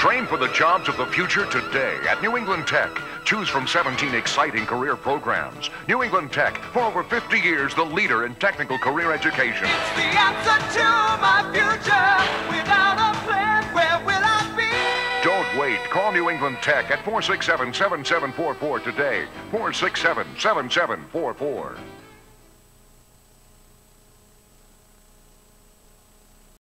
Train for the jobs of the future today at New England Tech. Choose from 17 exciting career programs. New England Tech, for over 50 years, the leader in technical career education. It's the answer to my future. Without a plan, where will I be? Don't wait. Call New England Tech at 467 7744 today. 467 7744.